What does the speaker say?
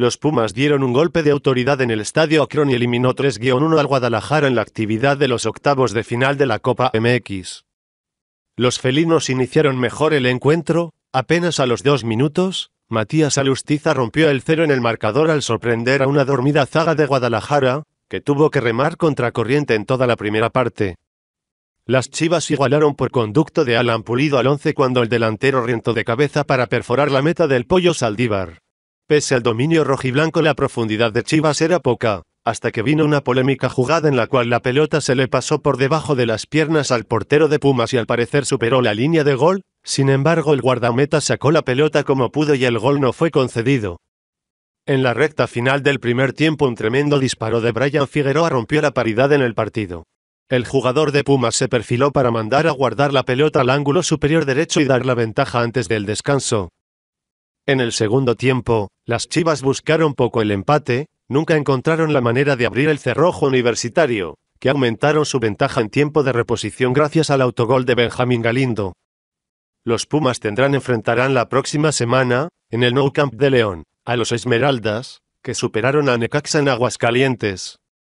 Los Pumas dieron un golpe de autoridad en el estadio Akron y eliminó 3-1 al Guadalajara en la actividad de los octavos de final de la Copa MX. Los felinos iniciaron mejor el encuentro, apenas a los dos minutos, Matías Alustiza rompió el cero en el marcador al sorprender a una dormida zaga de Guadalajara, que tuvo que remar contra corriente en toda la primera parte. Las Chivas igualaron por conducto de Alan Pulido al 11 cuando el delantero rientó de cabeza para perforar la meta del pollo Saldívar. Pese al dominio rojiblanco la profundidad de Chivas era poca, hasta que vino una polémica jugada en la cual la pelota se le pasó por debajo de las piernas al portero de Pumas y al parecer superó la línea de gol, sin embargo el guardameta sacó la pelota como pudo y el gol no fue concedido. En la recta final del primer tiempo un tremendo disparo de Brian Figueroa rompió la paridad en el partido. El jugador de Pumas se perfiló para mandar a guardar la pelota al ángulo superior derecho y dar la ventaja antes del descanso. En el segundo tiempo, las Chivas buscaron poco el empate, nunca encontraron la manera de abrir el cerrojo universitario, que aumentaron su ventaja en tiempo de reposición gracias al autogol de Benjamín Galindo. Los Pumas tendrán enfrentarán la próxima semana, en el Nou Camp de León, a los Esmeraldas, que superaron a Necaxa en Aguascalientes.